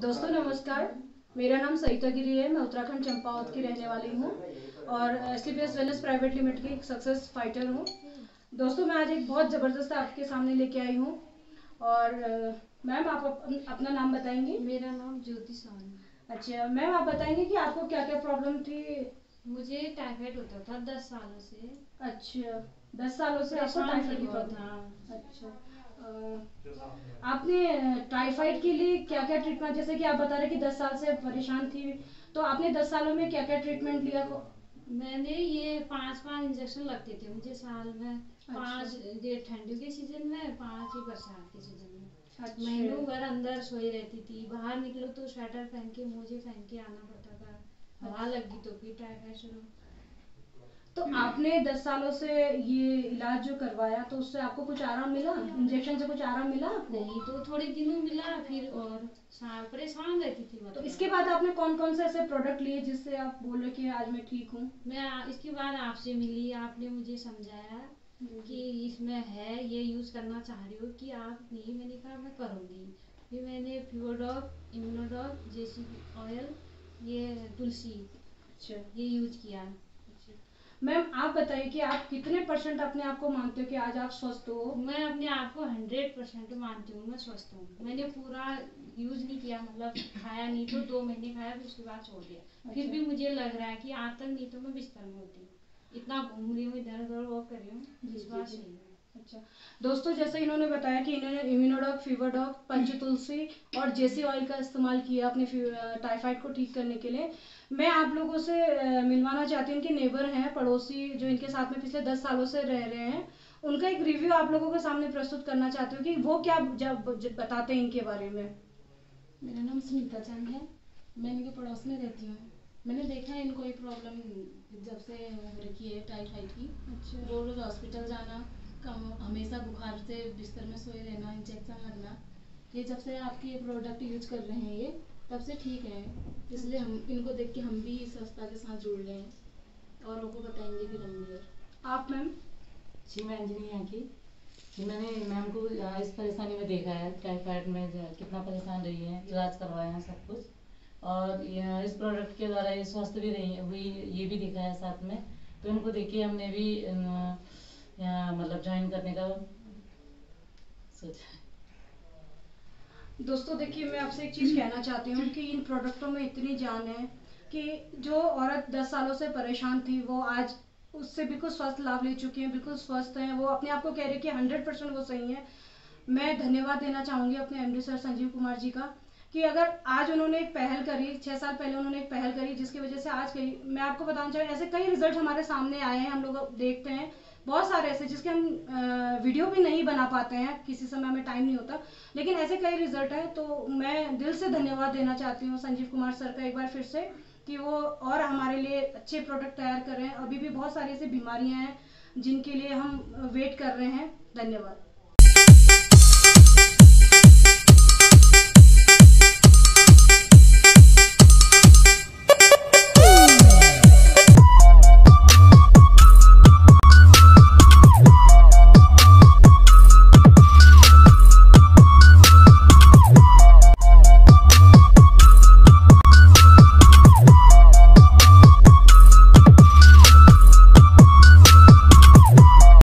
दोस्तों नमस्कार। मेरा नाम सरिता गिरी है। मैं उत्तराखंड चंपावत की रहने वाली हूँ और S T P S wellness private limited की एक सक्सेस फाइटर हूँ। दोस्तों मैं आज एक बहुत ज़बरदस्त आपके सामने लेके आई हूँ और मैम आप अप, अपना नाम बताएँगी? मेरा नाम ज्योति सोनी। अच्छा मैम आप बताएँगे कि आपको क्या क्या प्रॉब्लम थी? मुझे टाइफाइड होता था दस सालों से। अच्छा दस सालों से आपको परेशान टाइफाइड थी की बहुत, प्रॉब्लम हाँ अच्छा आपने टाइफाइड के लिए क्या क्या ट्रीटमेंट जैसे कि आप बता रहे कि दस साल से परेशान थी तो आपने दस सालों में क्या क्या ट्रीटमेंट लिया? मैंने ये पाँच पाँच इंजेक्शन लगते थे मुझे साल में। अच्छा। पाँच ये ठंडी के सीज़न में पाँच ही बरसात के सीज़न में। अच्छा। महीनों भर अंदर सोई रहती थी। बाहर निकलो तो स्वेटर पहन के मोजे पहन के आना पड़ता था। हवा लगी तो फिर टाइफाइड शुरू तो आपने दस सालों से ये इलाज जो करवाया तो उससे आपको कुछ आराम मिला? इंजेक्शन से कुछ आराम मिला? नहीं तो थोड़े दिनों मिला फिर और परेशान रहती थी तो मतलब इसके बाद आपने कौन कौन से ऐसे प्रोडक्ट लिए जिससे आप बोल रहे कि आज मैं ठीक हूँ? मैं इसके बाद आपसे मिली आपने मुझे समझाया कि इसमें है ये यूज़ करना चाह रही हो कि आप नहीं मैंने कहा मैं करूँगी। फिर मैंने फ्यूडॉग इम्यूनोडॉग जैसी ऑयल ये तुलसी अच्छा ये यूज़ किया है मैम आप बताइए कि आप कितने परसेंट अपने आप को मानते हो कि आज आप स्वस्थ हो मैं अपने आप को हंड्रेड परसेंट मानती हूँ मैं स्वस्थ हूँ मैंने पूरा यूज़ नहीं किया मतलब खाया नहीं तो दो महीने खाया फिर उसके बाद छोड़ दिया अच्छा। फिर। भी मुझे लग रहा है कि आज तक नहीं तो मैं बिस्तर में होती इतना घूम रही हूँ इधर उधर वॉक कर रही हूँ विश्वास। नहीं है अच्छा। दोस्तों जैसे इन्होंने बताया कि इन्होंने इम्यूनोडॉग फीवरडॉग पंच तुलसी और जेसी ऑयल का इस्तेमाल किया अपने टाइफाइड को ठीक करने के लिए। मैं आप लोगों से मिलवाना चाहती हूँ कि नेबर हैं पड़ोसी जो इनके साथ में पिछले दस सालों से रह रहे हैं उनका एक रिव्यू आप लोगों के सामने प्रस्तुत करना चाहती हूँ कि वो क्या जब बताते हैं इनके बारे में। मेरा नाम सुनीता चंद है। मैं इनके पड़ोस में रहती हूँ। मैंने देखा है इनको ये प्रॉब्लम जब से हो रखी है टाइफाइड की। अच्छा। रोज रोज हॉस्पिटल जाना हमेशा बुखार से बिस्तर में सोए रहना इंजेक्शन लगना ये जब से आपके ये प्रोडक्ट यूज़ कर रहे हैं ये तब से ठीक है। इसलिए हम इनको देख के हम भी इस संस्था के साथ जुड़ रहे हैं। औरों को बताएँगे भी और आप मैम? जी मैं अंजलि यहाँ की। जी मैंने मैम को इस परेशानी में देखा है टाइफाइड में कितना परेशान रही है इलाज करवाया है सब कुछ। और इस प्रोडक्ट के द्वारा ये स्वस्थ भी रही हुई ये भी दिखा है साथ में। तो इनको देखिए हमने भी यहाँ मतलब ज्वाइन करने का? सोचा दोस्तों, देखिए, मैं आपसे एक चीज़ कहना चाहती हूँ कि इन प्रोडक्टों में इतनी जान है कि जो औरत दस सालों से परेशान थी, वो आज उससे बिल्कुल स्वस्थ लाभ ले चुकी हैं, बिल्कुल स्वस्थ हैं। वो अपने आप को कह रहे कि हंड्रेड परसेंट वो सही है। मैं धन्यवाद देना चाहूँगी अपने एमडी सर संजीव कुमार जी का कि अगर आज उन्होंने एक पहल करी छः साल पहले उन्होंने एक पहल करी, जिसकी वजह से आज कई मैं आपको बताना चाहूँ, ऐसे कई रिज़ल्ट हमारे सामने आए हैं, हम लोग देखते हैं। बहुत सारे ऐसे जिसके हम वीडियो भी नहीं बना पाते हैं, किसी समय हमें टाइम नहीं होता। लेकिन ऐसे कई रिज़ल्ट हैं तो मैं दिल से धन्यवाद देना चाहती हूँ संजीव कुमार सर का एक बार फिर से, कि वो और हमारे लिए अच्छे प्रोडक्ट तैयार कर रहे हैं। अभी भी बहुत सारी ऐसी बीमारियाँ हैं जिनके लिए हम वेट कर रहे हैं। धन्यवाद।